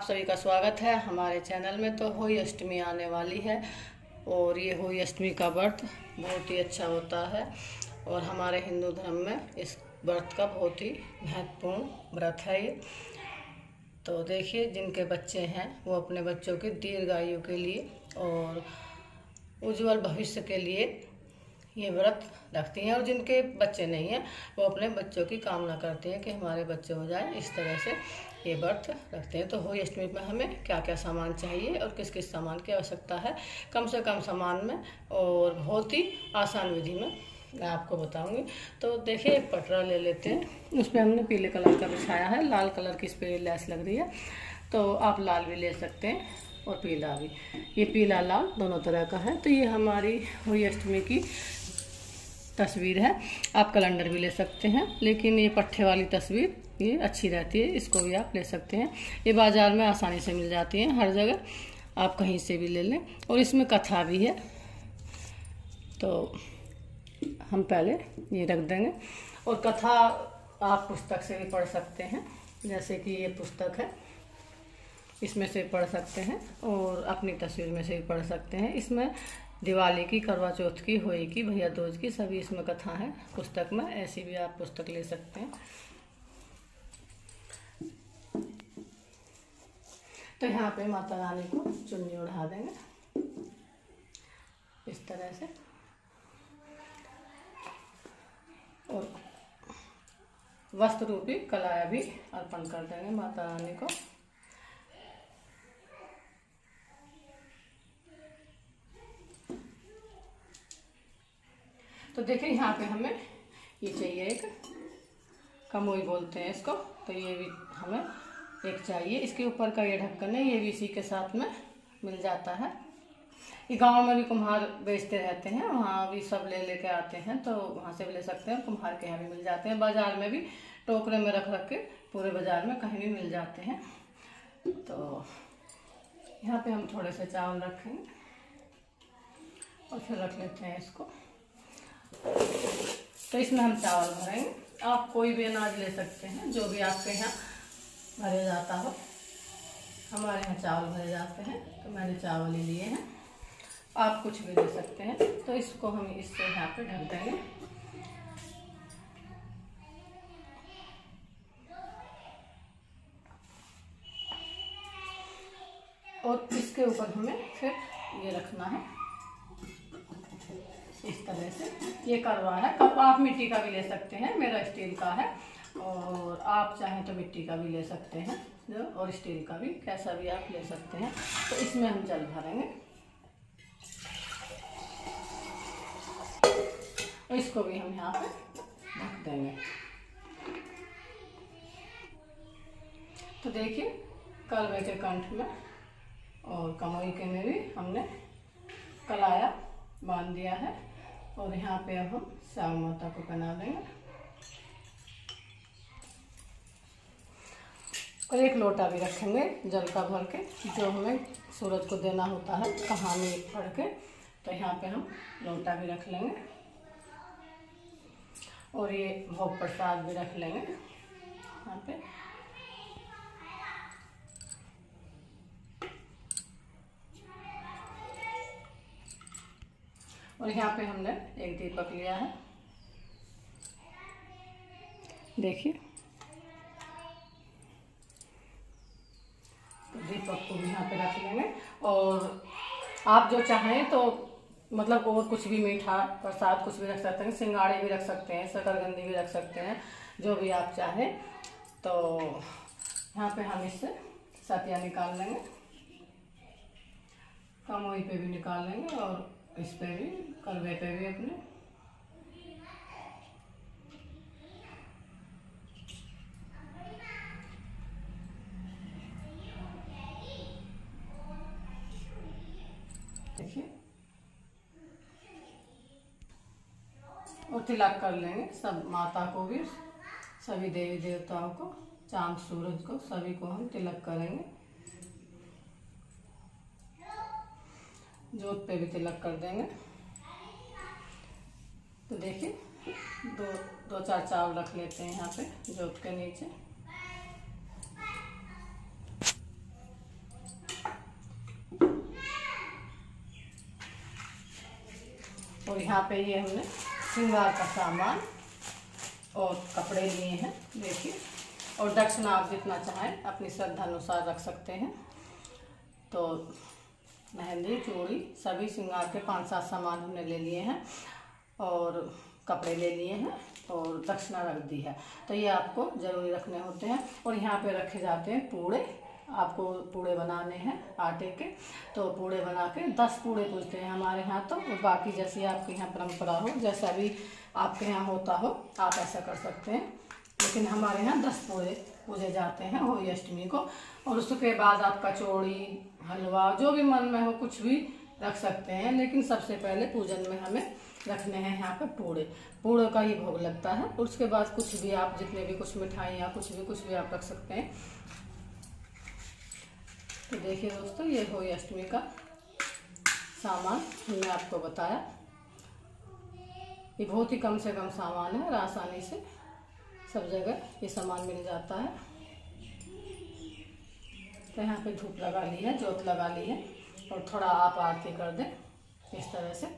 आप सभी का स्वागत है। हमारे चैनल में तो होली अष्टमी आने वाली है और ये होली अष्टमी का व्रत बहुत ही अच्छा होता है और हमारे हिंदू धर्म में इस व्रत का बहुत ही महत्वपूर्ण व्रत है ये। तो देखिए, जिनके बच्चे हैं, वो अपने बच्चों की दीर्घायु के लिए और उज्जवल भविष्य के लिए ये व्रत रखती हैं और जिनके बच्चे नहीं हैं, वो अपने बच्चों की कामना करते हैं कि हमारे बच्चे हो जाए। इस तरह से ये व्रत रखते हैं। तो होली अष्टमी में हमें क्या क्या सामान चाहिए और किस किस सामान की आवश्यकता है? कम से कम सामान में और बहुत ही आसान विधि में मैं आपको बताऊँगी। तो देखिए, एक पटरा ले लेते हैं। उस पर हमने पीले कलर का बिछाया है। लाल कलर की इस पर लैस लग रही है। तो आप लाल भी ले सकते हैं और पीला भी। ये पीला लाल दोनों तरह का है। तो ये हमारी होली अष्टमी की तस्वीर है। आप कैलेंडर भी ले सकते हैं। लेकिन ये पट्टे वाली तस्वीर ये अच्छी रहती है, इसको भी आप ले सकते हैं। ये बाज़ार में आसानी से मिल जाती है, हर जगह। आप कहीं से भी ले लें। और इसमें कथा भी है। तो हम पहले ये रख देंगे। और कथा आप पुस्तक से भी पढ़ सकते हैं, जैसे कि ये पुस्तक है। इसमें से पढ़ सकते हैं और अपनी तस्वीर में से भी पढ़ सकते हैं। इसमें दिवाली की, करवा चौथ की, होली की, भैया दूज की, सभी इसमें कथा है। पुस्तक में ऐसी भी आप पुस्तक ले सकते हैं। तो यहाँ पे माता रानी को चुन्नी उड़ा देंगे। इस तरह से। और वस्त्र रूपी कलाया भी अर्पण कर देंगे माता रानी को। तो देखिए, यहाँ पे हमें ये चाहिए एक कमोई बोलते हैं इसको। तो ये भी हमें एक चाहिए। इसके ऊपर का ये ढक्कन है, ये भी इसी के साथ में मिल जाता है। ये गाँव में भी कुम्हार बेचते रहते हैं, वहाँ भी सब ले लेके आते हैं तो वहाँ से भी ले सकते हैं। कुम्हार के यहाँ भी मिल जाते हैं। बाज़ार में भी टोकरे में रख रख के पूरे बाज़ार में कहीं भी मिल जाते हैं। तो यहाँ पे हम थोड़े से चावल रखेंगे और फिर रख लेते हैं इसको। तो इसमें हम चावल भरेंगे। आप कोई भी अनाज ले सकते हैं, जो भी आपके यहाँ भरे जाता हो। हमारे यहाँ चावल भरे जाते हैं तो मैंने चावल ही लिए हैं। आप कुछ भी ले सकते हैं तो इसको हम इससे यहाँ पे ढक देंगे। और इसके ऊपर हमें फिर ये रखना है। इस तरह से। ये करवा है। कप आप मिट्टी का भी ले सकते हैं, मेरा स्टील का है। और आप चाहें तो मिट्टी का भी ले सकते हैं, जो, और स्टील का भी, कैसा भी आप ले सकते हैं। तो इसमें हम जल भरेंगे। और इसको भी हम यहाँ पे ढक देंगे। तो देखिए, कलवे के कंठ में और कमोई के में भी हमने कलाया, बाँध दिया है। और यहाँ पे अब हम श्याम माता को बना देंगे। और एक लोटा भी रखेंगे जल का भर के, जो हमें सूरज को देना होता है कहानी पढ़ के तो यहाँ पे हम लोटा भी रख लेंगे। और ये भोग प्रसाद भी रख लेंगे यहाँ पे। और यहाँ पे हमने एक दीपक लिया है। देखिए। दीपक को भी यहाँ पे रख लेंगे। और आप जो चाहें तो मतलब और कुछ भी मीठा, प्रसाद कुछ भी रख सकते हैं, सिंगाड़े भी रख सकते हैं शकरगंदी भी रख सकते हैं, जो भी आप चाहें। तो यहाँ पे हम इससे सतिया निकाल लेंगे। कमोई पे भी निकाल लेंगे और इस पे भी, कलवे पे भी अपने। वो तिलक कर लेंगे, सब माता को भी, सभी देवी देवताओं को, चाँद सूरज को, सभी को हम तिलक करेंगे। जोत पे भी तिलक कर देंगे। तो देखिए, दो दो चार चावल रख लेते हैं यहाँ पे, जोत के नीचे। और यहाँ पे ये हमने श्रृंगार का सामान और कपड़े लिए हैं, देखिए। और दक्षिणा आप जितना चाहें, अपनी श्रद्धा अनुसार रख सकते हैं। तो मेहंदी, चूड़ी, सभी श्रृंगार के पाँच सात सामान हमने ले लिए हैं और कपड़े ले लिए हैं और दक्षिणा रख दी है। तो ये आपको ज़रूरी रखने होते हैं। और यहाँ पे रखे जाते हैं पूड़े। आपको पूड़े बनाने हैं आटे के। तो पूड़े बना के दस पूड़े पूजते हैं हमारे यहाँ तो। बाकी जैसी आपके यहाँ परंपरा हो, जैसा भी आपके यहाँ होता हो, आप ऐसा कर सकते हैं। लेकिन हमारे यहाँ दस पूड़े पूजे जाते हैं होली अष्टमी को। और उसके बाद आप कचौड़ी, हलवा, जो भी मन में हो कुछ भी रख सकते हैं। लेकिन सबसे पहले पूजन में हमें रखने हैं यहाँ पे पूड़े। पूड़े का ही भोग लगता है। उसके बाद कुछ भी आप जितने भी कुछ मिठाइयाँ, कुछ भी कुछ भी आप रख सकते हैं। तो देखिए दोस्तों, ये हो अष्टमी का सामान, हमने आपको बताया। ये बहुत ही कम से कम सामान है और आसानी से सब जगह ये सामान मिल जाता है। तो यहाँ पे धूप लगा ली है जोत लगा ली है और थोड़ा आप आरती कर दें इस तरह से।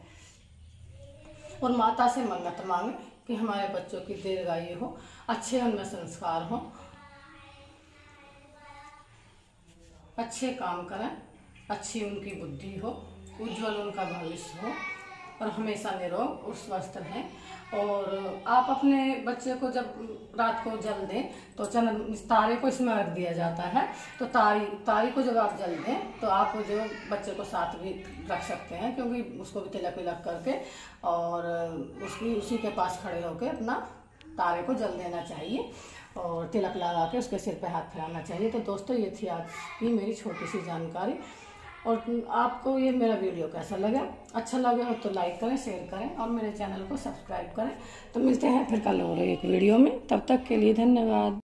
और माता से मन्नत मांगे कि हमारे बच्चों की दीर्घायु हो, अच्छे उनमें संस्कार हो अच्छे काम करें, अच्छी उनकी बुद्धि हो, उज्जवल उनका भविष्य हो, और हमेशा निरोग और स्वस्थ रहें। और आप अपने बच्चे को जब रात को जल दें तो चंद्र तारे को इसमें रख दिया जाता है। तो तारी तारी को जब आप जल दें तो आप जो बच्चे को साथ भी रख सकते हैं, क्योंकि उसको भी तिलक विलक करके और उसकी, उसी के पास खड़े होकर अपना तारे को जल देना चाहिए। और तिलक लगा के उसके सिर पे हाथ फैलाना चाहिए। तो दोस्तों, ये थी आज की मेरी छोटी सी जानकारी। और आपको ये मेरा वीडियो कैसा लगा? अच्छा लगे हो तो लाइक करें, शेयर करें और मेरे चैनल को सब्सक्राइब करें। तो मिलते हैं फिर कल और एक वीडियो में। तब तक के लिए धन्यवाद।